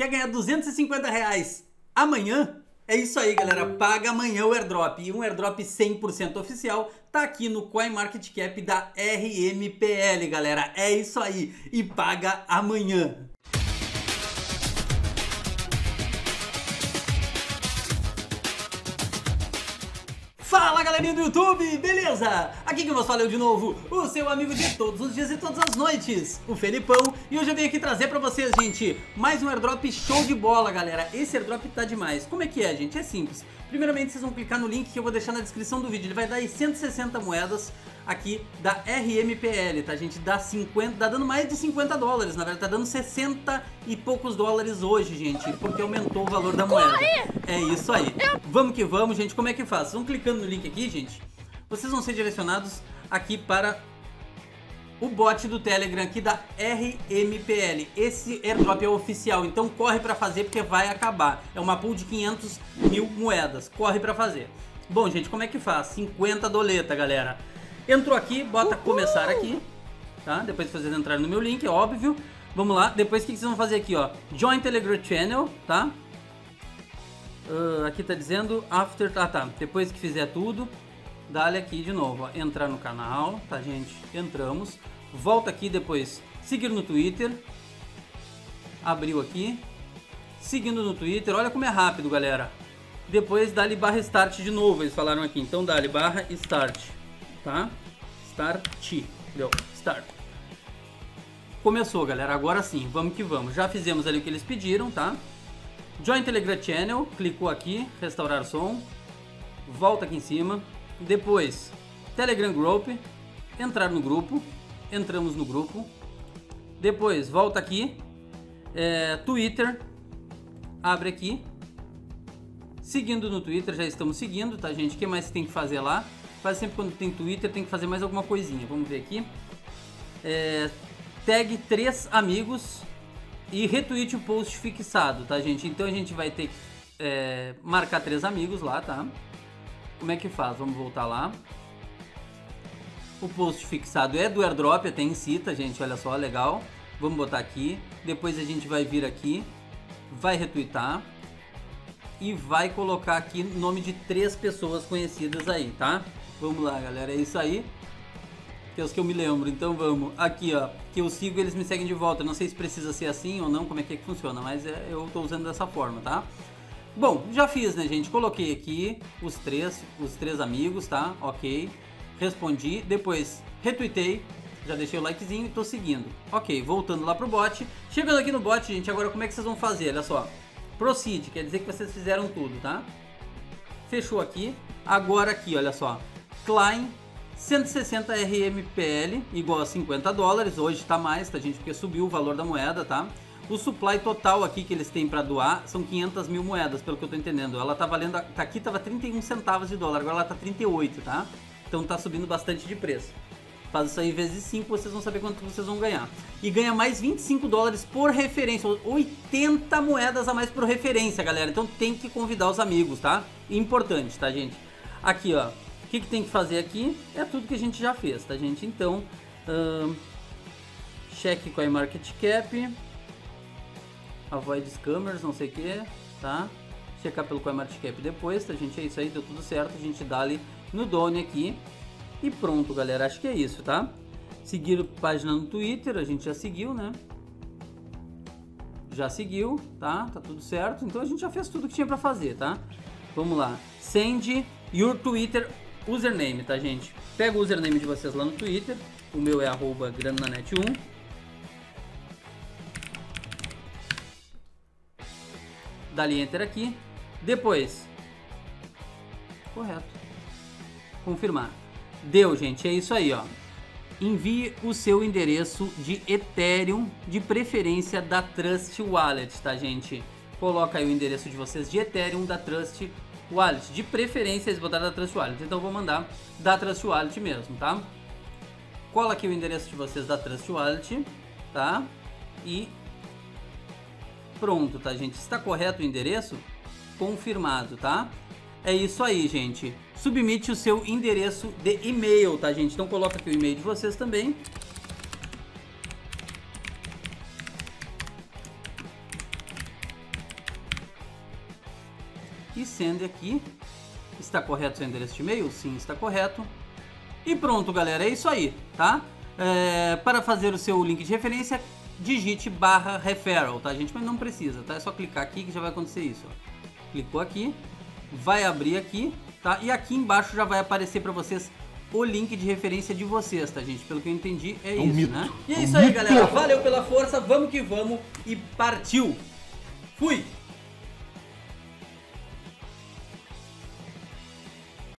Quer ganhar 250 reais amanhã? É isso aí, galera. Paga amanhã o airdrop. E um airdrop 100% oficial tá aqui no CoinMarketCap da RMPL, galera. É isso aí. E paga amanhã. Galerinha do YouTube, beleza? Aqui que vos falo eu de novo, o seu amigo de todos os dias e todas as noites, o Felipão. E hoje eu vim aqui trazer pra vocês, gente, mais um airdrop show de bola, galera. Esse airdrop tá demais, como é que é, gente? É simples. Primeiramente vocês vão clicar no link que eu vou deixar na descrição do vídeo. Ele vai dar aí 160 moedas aqui da RMPL, tá gente? Dá 50, dá dando mais de 50 dólares, na verdade tá dando 60 e poucos dólares hoje, gente, porque aumentou o valor da moeda. É isso aí. Vamos que vamos, gente. Como é que faz? Vão clicando no link aqui, gente. Vocês vão ser direcionados aqui para o bot do Telegram aqui da RMPL. Esse airdrop é oficial, então corre para fazer porque vai acabar. É uma pool de 500 mil moedas. Corre para fazer. Bom, gente, como é que faz? 50 doleta, galera. Entrou aqui, bota Uhul. começar aqui, tá? Depois de vocês entrarem no meu link, é óbvio. Vamos lá, depois o que vocês vão fazer aqui, ó? Join Telegram Channel, tá? Uh, aqui tá dizendo after, ah tá, depois que fizer tudo, dá-lhe aqui de novo, ó, entrar no canal, tá gente? Entramos, volta aqui depois, seguir no Twitter, abriu aqui, seguindo no Twitter, olha como é rápido galera. Depois dá-lhe barra start de novo, eles falaram aqui, então dá-lhe barra start tá? Start, deu, start. Começou, galera, agora sim, vamos que vamos. Já fizemos ali o que eles pediram, tá? Join Telegram Channel, clicou aqui, restaurar som, volta aqui em cima, depois Telegram Group, entrar no grupo, entramos no grupo, depois volta aqui, é, Twitter, abre aqui, seguindo no Twitter, já estamos seguindo, tá gente? O que mais tem que fazer lá? Quase sempre quando tem Twitter tem que fazer mais alguma coisinha. Vamos ver aqui. É, tag três amigos e retweet o post fixado, tá, gente? Então a gente vai ter que é, marcar três amigos lá, tá? Como é que faz? Vamos voltar lá. O post fixado é do airdrop, até em cita, gente, olha só, legal. Vamos botar aqui. Depois a gente vai vir aqui, vai retweetar e vai colocar aqui nome de três pessoas conhecidas aí, tá? Vamos lá, galera. É isso aí. Que é os que eu me lembro. Então vamos. Aqui, ó. Que eu sigo eles me seguem de volta. Não sei se precisa ser assim ou não, como é que, é que funciona. Mas é, eu tô usando dessa forma, tá? Bom, já fiz, né, gente? Coloquei aqui os três, os três amigos, tá? Ok. Respondi. Depois retuitei. Já deixei o likezinho e tô seguindo. Ok, voltando lá pro bot. Chegando aqui no bot, gente, agora como é que vocês vão fazer? Olha só. Proceed, quer dizer que vocês fizeram tudo, tá? Fechou aqui. Agora aqui, olha só. Klein 160 RMPL, igual a 50 dólares. Hoje tá mais, tá, gente? Porque subiu o valor da moeda, tá? O supply total aqui que eles têm para doar são 500 mil moedas, pelo que eu tô entendendo. Ela tá valendo, tá aqui tava 31 centavos de dólar, agora ela tá 38, tá? Então tá subindo bastante de preço. Faz isso aí vezes 5, vocês vão saber quanto vocês vão ganhar. E ganha mais 25 dólares por referência, 80 moedas a mais por referência, galera. Então tem que convidar os amigos, tá? Importante, tá, gente? Aqui, ó, que, que tem que fazer aqui? É tudo que a gente já fez, tá, gente? Então, uh, cheque com a market cap, avoid scammers, não sei o que, tá? Checar pelo CoinMarketCap depois, tá, gente? É isso aí, deu tudo certo. A gente dá ali no Done aqui. E pronto, galera. Acho que é isso, tá? Seguir a página no Twitter, a gente já seguiu, né? Já seguiu, tá? Tá tudo certo. Então a gente já fez tudo que tinha pra fazer, tá? Vamos lá. Send your Twitter username, tá, gente? Pega o username de vocês lá no Twitter. O meu é arroba grananet1. Dá-lhe enter aqui. Depois. Correto. Confirmar. Deu, gente. É isso aí, ó. Envie o seu endereço de Ethereum, de preferência da Trust Wallet, tá, gente? Coloca aí o endereço de vocês de Ethereum da Trust Wallet. De preferência, eles botaram da Trust Wallet. Então eu vou mandar da Trust Wallet mesmo, tá? Cola aqui o endereço de vocês da Trust Wallet, tá? E pronto, tá, gente? Está correto o endereço? Confirmado, tá? É isso aí, gente. Submite o seu endereço de e-mail, tá, gente? Então coloca aqui o e-mail de vocês também. e send aqui. Está correto seu endereço de e-mail? Sim, está correto. E pronto, galera, é isso aí, tá? É, para fazer o seu link de referência, digite barra referral, tá, gente? Mas não precisa, tá? É só clicar aqui que já vai acontecer isso, ó. Clicou aqui, vai abrir aqui, tá? E aqui embaixo já vai aparecer para vocês o link de referência de vocês, tá, gente? Pelo que eu entendi, é, um isso, mito. né? E é É um isso aí, mito. galera. Valeu pela força, vamos que vamos e partiu! Fui!